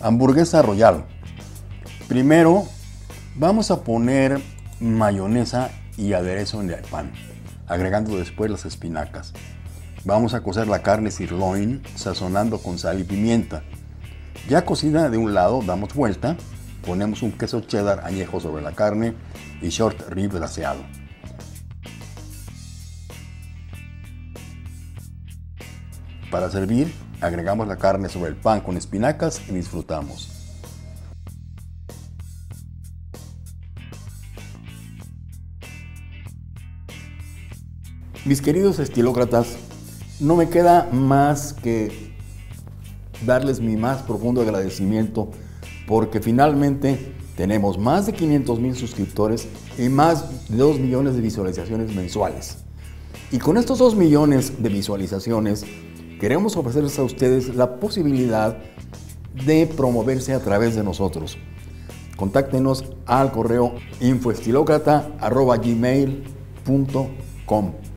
Hamburguesa Royal. Primero vamos a poner mayonesa y aderezo en el pan, agregando después las espinacas. Vamos a cocer la carne sirloin sazonando con sal y pimienta. Ya cocida de un lado, damos vuelta, ponemos un queso cheddar añejo sobre la carne y short rib glaseado. Para servir, agregamos la carne sobre el pan con espinacas y disfrutamos. Mis queridos estilócratas, no me queda más que darles mi más profundo agradecimiento porque finalmente tenemos más de 500 mil suscriptores y más de 2 millones de visualizaciones mensuales. Y con estos 2 millones de visualizaciones queremos ofrecerles a ustedes la posibilidad de promoverse a través de nosotros. Contáctenos al correo infoestilocrata.gmail.com